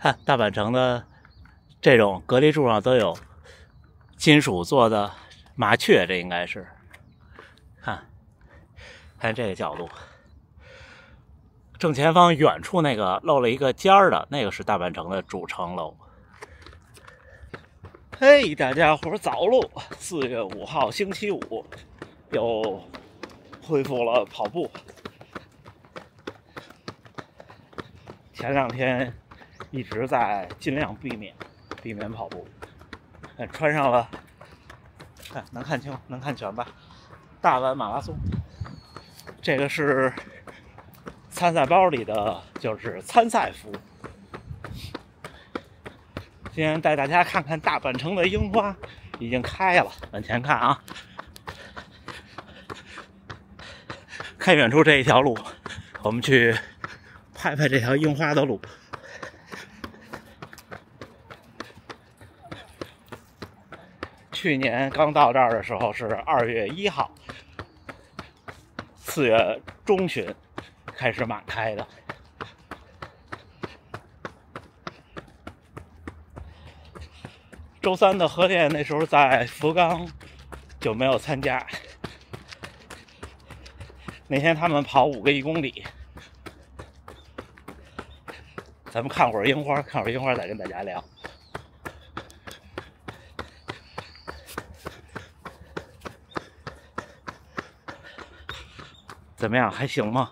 看大阪城的这种隔离柱上都有金属做的麻雀，这应该是。看，看这个角度，正前方远处那个露了一个尖儿的那个是大阪城的主城楼。嘿，大家伙早喽！四月五号星期五，又恢复了跑步。前两天一直在尽量避免避免跑步，穿上了，看能看清能看全吧？大阪马拉松，这个是参赛包里的，就是参赛服。今天带大家看看大阪城的樱花已经开了，往前看啊，看远处这一条路，我们去。拍拍这条樱花的路。去年刚到这儿的时候是二月一号，四月中旬开始满开的。周三的核电那时候在福冈就没有参加。那天他们跑五个一公里。咱们看会儿樱花，看会儿樱花，再跟大家聊。怎么样？还行吗？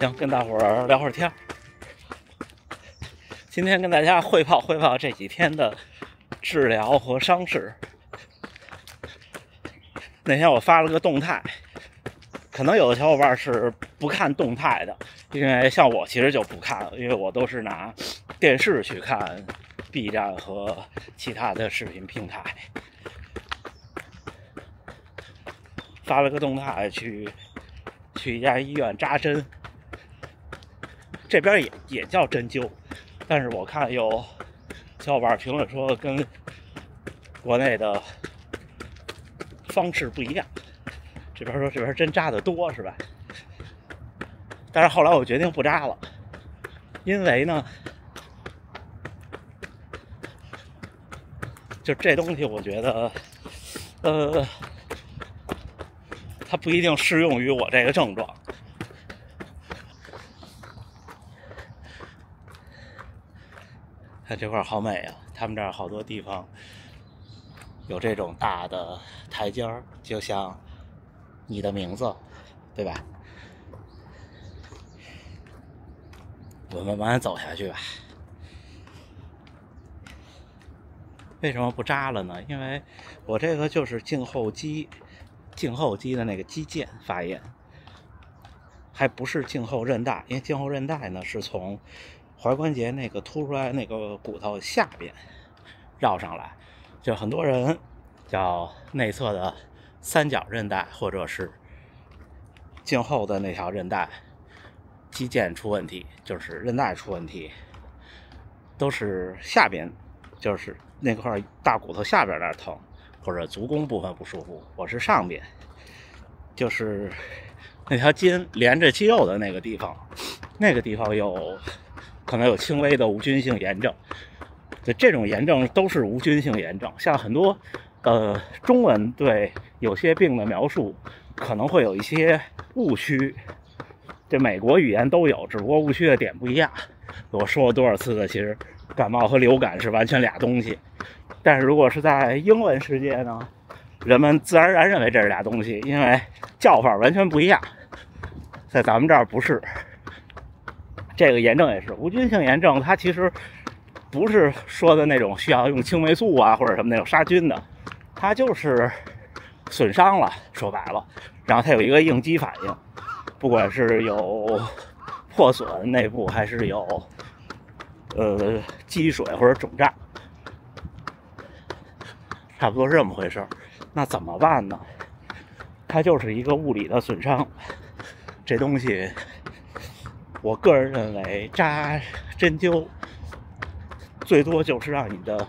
想跟大伙儿聊会儿天儿。今天跟大家汇报汇报这几天的治疗和伤势。那天我发了个动态，可能有的小伙伴是不看动态的，因为像我其实就不看，因为我都是拿电视去看 B 站和其他的视频平台。发了个动态去去一家医院扎针，这边也也叫针灸。但是我看有小伙伴评论说跟国内的方式不一样，这边说这边针扎的多是吧？但是后来我决定不扎了，因为呢，就这东西我觉得，呃，它不一定适用于我这个症状。看这块好美啊！他们这儿好多地方有这种大的台阶儿，就像你的名字，对吧？我们慢慢走下去吧。为什么不扎了呢？因为我这个就是颈后肌、颈后肌的那个肌腱发炎，还不是颈后韧带，因为颈后韧带呢是从。踝关节那个凸出来那个骨头下边绕上来，就很多人叫内侧的三角韧带，或者是颈后的那条韧带肌腱出问题，就是韧带出问题，都是下边，就是那块大骨头下边那疼，或者足弓部分不舒服。我是上边，就是那条筋连着肌肉的那个地方，那个地方有。可能有轻微的无菌性炎症，就这种炎症都是无菌性炎症。像很多，呃，中文对有些病的描述可能会有一些误区，这美国语言都有，只不过误区的点不一样。我说过多少次了，其实感冒和流感是完全俩东西。但是如果是在英文世界呢，人们自然而然认为这是俩东西，因为叫法完全不一样。在咱们这儿不是。这个炎症也是无菌性炎症，它其实不是说的那种需要用青霉素啊或者什么那种杀菌的，它就是损伤了，说白了，然后它有一个应激反应，不管是有破损内部还是有呃积水或者肿胀，差不多是这么回事那怎么办呢？它就是一个物理的损伤，这东西。我个人认为扎针灸最多就是让你的，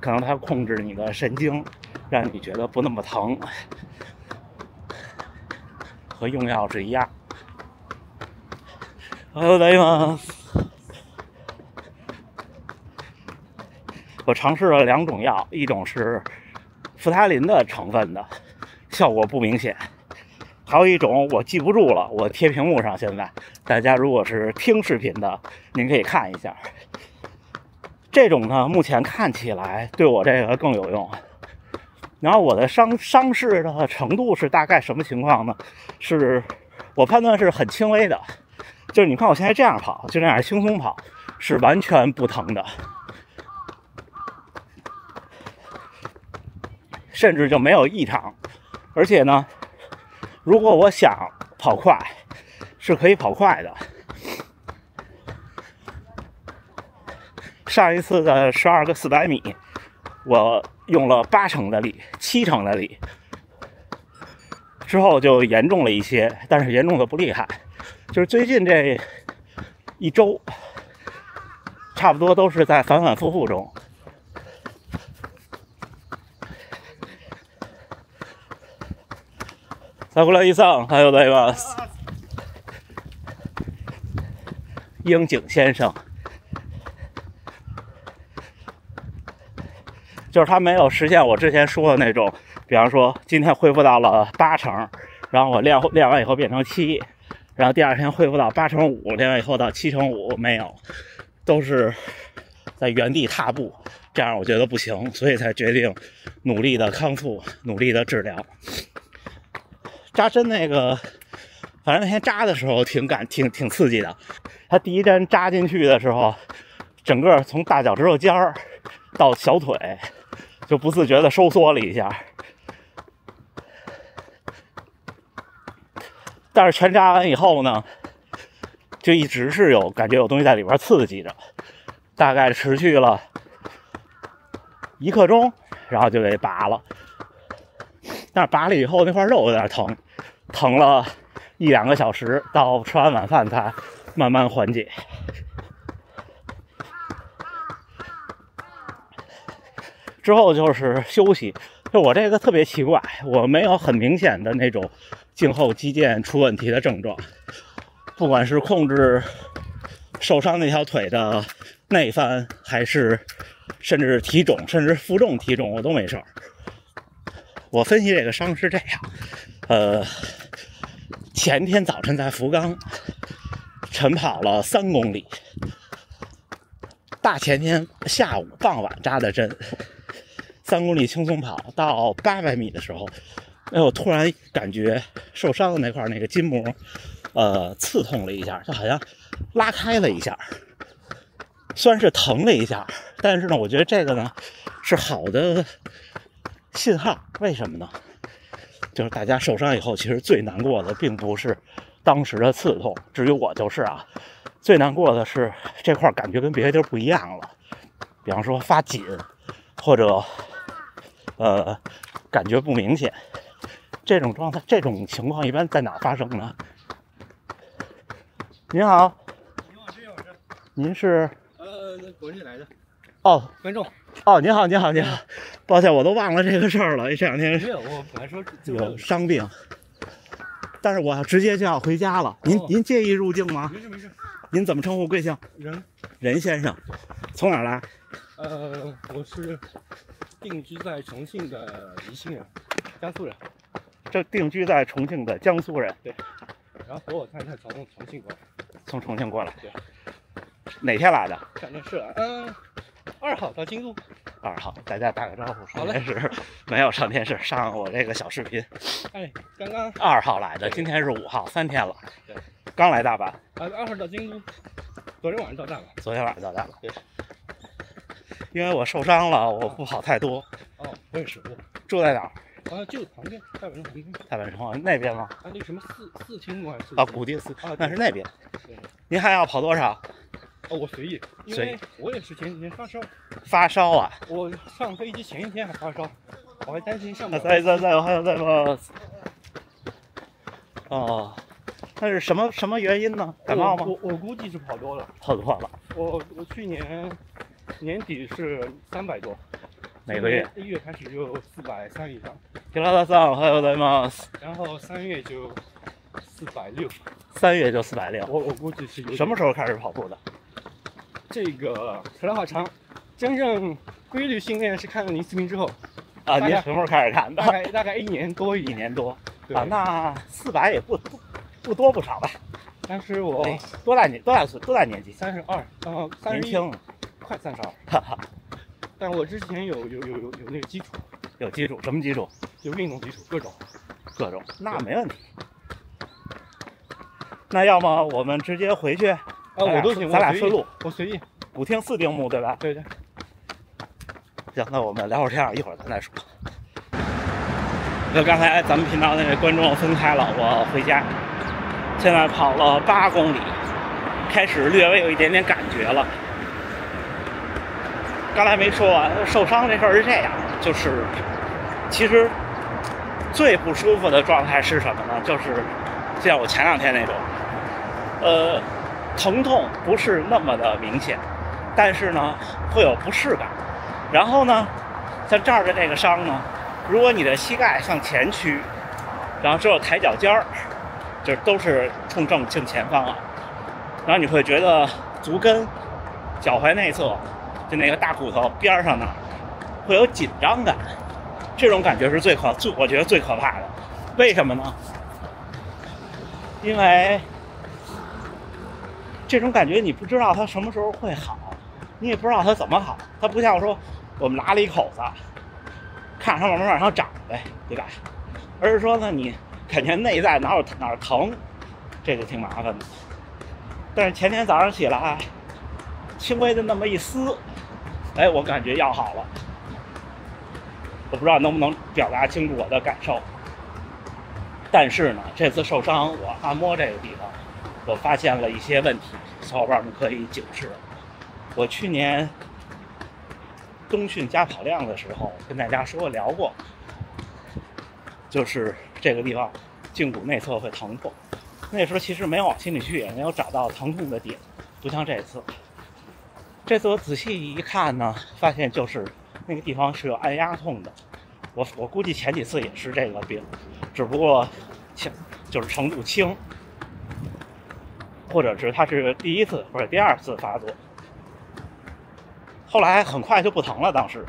可能它控制你的神经，让你觉得不那么疼，和用药是一样。还有大吗？我尝试了两种药，一种是扶他林的成分的，效果不明显。还有一种我记不住了，我贴屏幕上。现在大家如果是听视频的，您可以看一下。这种呢，目前看起来对我这个更有用。然后我的伤伤势的程度是大概什么情况呢？是我判断是很轻微的，就是你看我现在这样跑，就这样轻松跑，是完全不疼的，甚至就没有异常，而且呢。如果我想跑快，是可以跑快的。上一次的十二个四百米，我用了八成的力，七成的力，之后就严重了一些，但是严重的不厉害。就是最近这一周，差不多都是在反反复复中。再过来一上，还有那个樱井先生，就是他没有实现我之前说的那种，比方说今天恢复到了八成，然后我练练完以后变成七，然后第二天恢复到八成五，练完以后到七成五，没有，都是在原地踏步，这样我觉得不行，所以才决定努力的康复，努力的治疗。扎针那个反正那天扎的时候挺感挺挺刺激的。他第一针扎进去的时候，整个从大脚趾头尖儿到小腿就不自觉的收缩了一下。但是全扎完以后呢，就一直是有感觉有东西在里边刺激着，大概持续了一刻钟，然后就给拔了。但是拔了以后那块肉有点疼，疼了一两个小时，到吃完晚饭才慢慢缓解。之后就是休息，就我这个特别奇怪，我没有很明显的那种颈后肌腱出问题的症状，不管是控制受伤那条腿的内翻，还是甚至体重，甚至负重体重，我都没事儿。我分析这个伤是这样，呃，前天早晨在福冈晨跑了三公里，大前天下午傍晚扎的针。三公里轻松跑到八百米的时候，哎，我突然感觉受伤的那块那个筋膜，呃，刺痛了一下，就好像拉开了一下。虽然是疼了一下，但是呢，我觉得这个呢是好的信号。为什么呢？就是大家受伤以后，其实最难过的并不是当时的刺痛，至于我就是啊，最难过的是这块感觉跟别的地儿不一样了，比方说发紧，或者。呃，感觉不明显。这种状态、这种情况一般在哪发生呢？您好，您好，这位您是？呃，国内来的。哦，观众。哦，您好，您好，您好。抱歉，我都忘了这个事儿了。这两天没有，我本来说有伤病，但是我要直接就要回家了。您您介意入境吗？没事没事。您怎么称呼贵姓？任。任先生。从哪儿来？呃，我是。定居在重庆的宜兴人，江苏人。这定居在重庆的江苏人，对。然后和我太太从重庆过来。从重庆过来。对。哪天来的？上电视了。嗯，二号到京都。二号，大家打个招呼。好嘞。是没有上电视，上我这个小视频。哎，刚刚。二号来的，今天是五号，三天了。对。刚来大阪。啊，二号到京都。昨天晚上到大阪。昨天晚上到大阪。对。因为我受伤了，我不跑太多。哦，我也是。住在哪儿？啊，就旁边，太坂城旁边。太坂城那边吗？啊，那什么四四清路还是？啊，古地四啊，那是那边。对。您还要跑多少？哦，我随意。因为。我也是前几天发烧。发烧啊？我上飞机前一天还发烧，我还担心上不了。再再再还有在吗？哦，那是什么什么原因呢？感冒吗？我我估计是跑多了。跑多了。我我去年。年底是三百多，每个月一月开始就四百三以上。其他的上还有在吗？然后三月就四百六，三月就四百六。我我估计是什么时候开始跑步的？这个说来话长，真正规律训练是看了您视频之后。啊，您什么时候开始看？大概大概一年多一年多。啊，那四百也不不不多不少吧？当时我多大年多大岁多大年纪？三十二，呃，年轻。快三十二，哈哈！但我之前有有有有有那个基础，有基础，什么基础？就运动基础，各种，各种，那没问题。那要么我们直接回去，啊，我都行，咱俩顺路，我随意。五听四丁目，对吧？对对。行，那我们聊会儿天，一会儿咱再说。那刚才咱们频道那位观众分开了，我回家。现在跑了八公里，开始略微有一点点感觉了。刚才没说完，受伤这事儿是这样，就是其实最不舒服的状态是什么呢？就是像我前两天那种，呃，疼痛不是那么的明显，但是呢会有不适感。然后呢，像这儿的这个伤呢，如果你的膝盖向前屈，然后只有抬脚尖儿，就都是冲正正前方啊，然后你会觉得足跟、脚踝内侧。就那个大骨头边儿上那儿会有紧张感，这种感觉是最可最我觉得最可怕的。为什么呢？因为这种感觉你不知道它什么时候会好，你也不知道它怎么好。它不像说我们拉了一口子，看它慢慢往上长呗，对吧？而是说呢，你感觉内在哪有哪儿疼，这个挺麻烦的。但是前天早上起来，轻微的那么一撕，哎，我感觉要好了。我不知道能不能表达清楚我的感受。但是呢，这次受伤，我按摩这个地方，我发现了一些问题，小伙伴们可以警示。我去年冬训加跑量的时候，跟大家说聊过，就是这个地方胫骨内侧会疼痛。那时候其实没有往心里去，也没有找到疼痛的点，不像这次。这次我仔细一看呢，发现就是那个地方是有按压痛的。我我估计前几次也是这个病，只不过轻就是程度轻，或者是它是第一次或者第二次发作。后来很快就不疼了，当时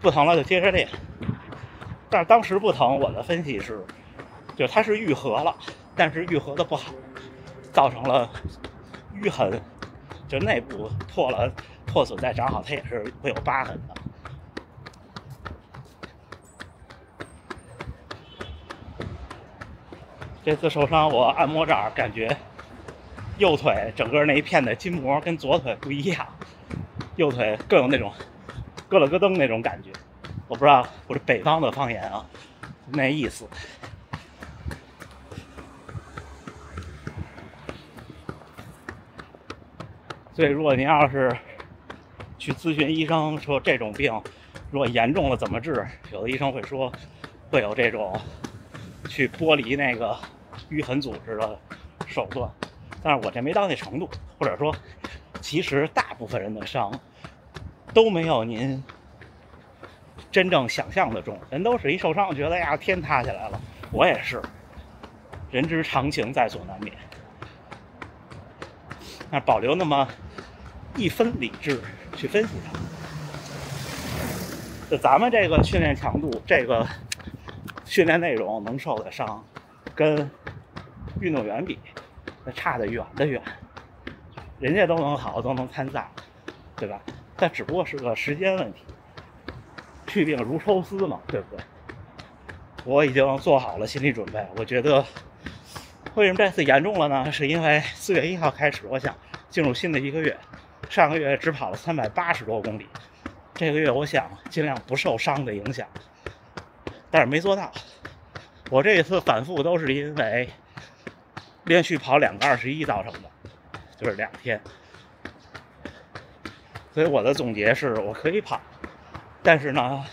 不疼了就接着练。但是当时不疼，我的分析是，就它是愈合了，但是愈合的不好，造成了淤痕，就内部破了破损再长好，它也是会有疤痕的。这次受伤，我按摩这儿感觉右腿整个那一片的筋膜跟左腿不一样，右腿更有那种咯了咯噔那种感觉。我不知道我是北方的方言啊，那意思。所以，如果您要是去咨询医生说这种病如果严重了怎么治，有的医生会说会有这种去剥离那个。淤痕组织的手段，但是我这没到那程度，或者说，其实大部分人的伤都没有您真正想象的重。人都是一受伤，觉得呀天塌下来了，我也是，人之常情，在所难免。那保留那么一分理智去分析它。就咱们这个训练强度，这个训练内容能受的伤，跟运动员比，那差得远的远，人家都能好，都能参赛，对吧？但只不过是个时间问题。去病如抽丝嘛，对不对？我已经做好了心理准备。我觉得，为什么这次严重了呢？是因为四月一号开始，我想进入新的一个月。上个月只跑了三百八十多公里，这个月我想尽量不受伤的影响，但是没做到。我这一次反复都是因为。连续跑两个二十一造成的，就是两天，所以我的总结是我可以跑，但是呢，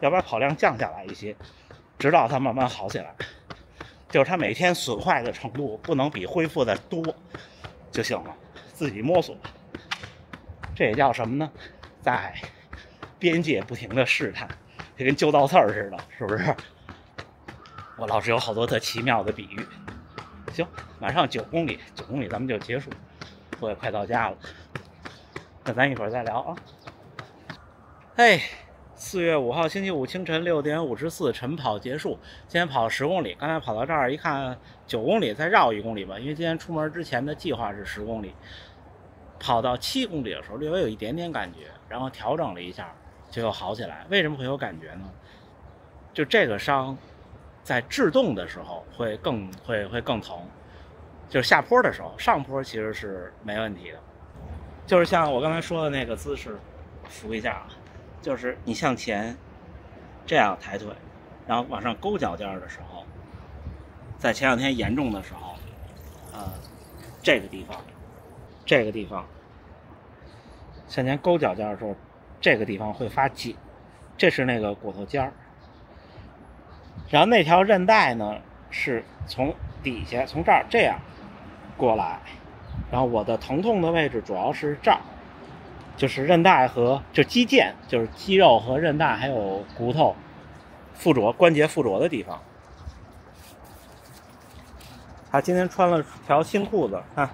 要把跑量降下来一些，直到它慢慢好起来，就是它每天损坏的程度不能比恢复的多就行了，自己摸索，这也叫什么呢？在边界不停的试探，就跟揪倒刺儿似的，是不是？我老师有好多特奇妙的比喻。行，马上九公里，九公里咱们就结束，我也快到家了。那咱一会儿再聊啊。嘿，四月五号星期五清晨六点五十四晨跑结束，今天跑十公里。刚才跑到这儿一看，九公里再绕一公里吧，因为今天出门之前的计划是十公里。跑到七公里的时候，略微有一点点感觉，然后调整了一下，就又好起来。为什么会有感觉呢？就这个伤。在制动的时候会更会会更疼，就是下坡的时候，上坡其实是没问题的。就是像我刚才说的那个姿势，扶一下啊，就是你向前这样抬腿，然后往上勾脚尖的时候，在前两天严重的时候，呃，这个地方，这个地方向前勾脚尖的时候，这个地方会发紧，这是那个骨头尖儿。然后那条韧带呢，是从底下从这儿这样过来，然后我的疼痛的位置主要是这儿，就是韧带和就肌腱，就是肌肉和韧带还有骨头附着关节附着的地方。他今天穿了条新裤子，看，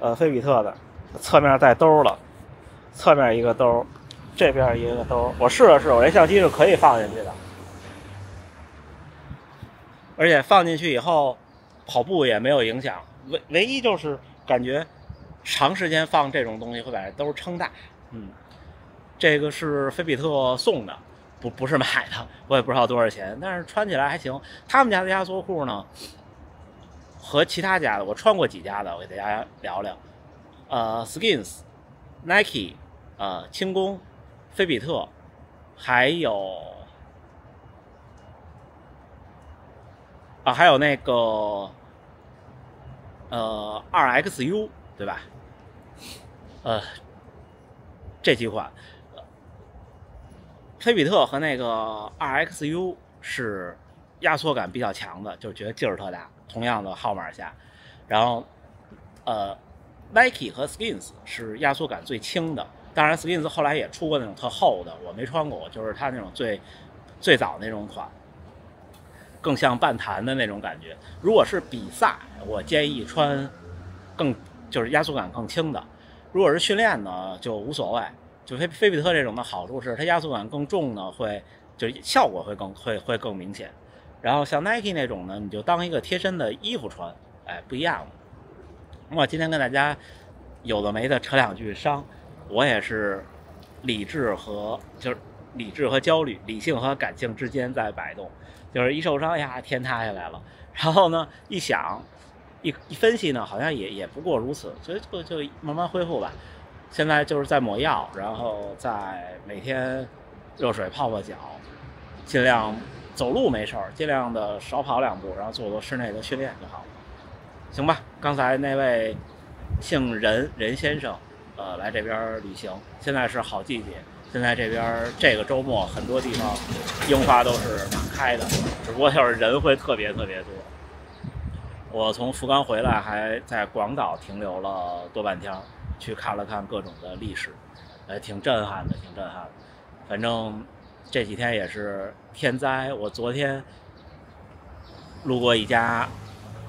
呃，菲比特的，侧面带兜了，侧面一个兜，这边一个兜。我试了试，我这相机是可以放进去的。而且放进去以后，跑步也没有影响。唯唯一就是感觉长时间放这种东西会把兜撑大。嗯，这个是菲比特送的，不不是买的，我也不知道多少钱，但是穿起来还行。他们家的压缩裤呢，和其他家的，我穿过几家的，我给大家聊聊。呃，Skins、Nike、呃，轻工、菲比特，还有啊，还有那个呃二 XU，对吧？呃，这几款，菲比特和那个二 XU 是压缩感比较强的，就觉得劲儿特大。同样的号码下，然后呃，Nike 和 Skins 是压缩感最轻的。当然，Skins 后来也出过那种特厚的，我没穿过，就是它那种最最早那种款，更像半弹的那种感觉。如果是比赛，我建议穿更就是压缩感更轻的。如果是训练呢，就无所谓。就菲菲比特这种的好处是，它压缩感更重呢，会就效果会更会会更明显。然后像 Nike 那种呢，你就当一个贴身的衣服穿，哎，不一样我今天跟大家有的没的扯两句伤，我也是理智和就是理智和焦虑，理性和感性之间在摆动。就是一受伤呀，天塌下来了。然后呢，一想，一一分析呢，好像也也不过如此，所以就就慢慢恢复吧。现在就是在抹药，然后在每天热水泡泡脚，尽量。走路没事儿，尽量的少跑两步，然后做做室内的训练就好了，行吧？刚才那位姓任任先生，呃，来这边旅行，现在是好季节，现在这边这个周末很多地方樱花都是满开的，只不过就是人会特别特别多。我从福冈回来，还在广岛停留了多半天，去看了看各种的历史，呃，挺震撼的，挺震撼的，反正。这几天也是天灾。我昨天路过一家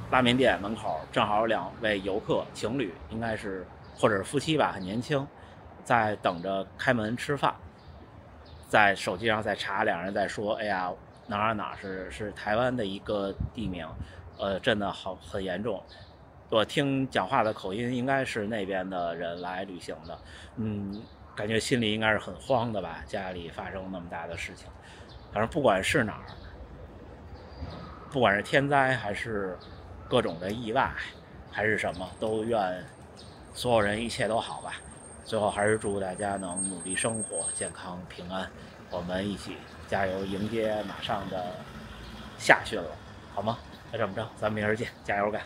拉面店门口，正好有两位游客，情侣应该是或者是夫妻吧，很年轻，在等着开门吃饭，在手机上在查，两人在说：“哎呀，哪儿哪儿是是台湾的一个地名，呃，真的好很严重。”我听讲话的口音，应该是那边的人来旅行的，嗯。感觉心里应该是很慌的吧？家里发生那么大的事情，反正不管是哪儿，不管是天灾还是各种的意外，还是什么，都愿所有人一切都好吧。最后还是祝大家能努力生活，健康平安。我们一起加油，迎接马上的夏训了，好吗？那这么着，咱们明儿见，加油干！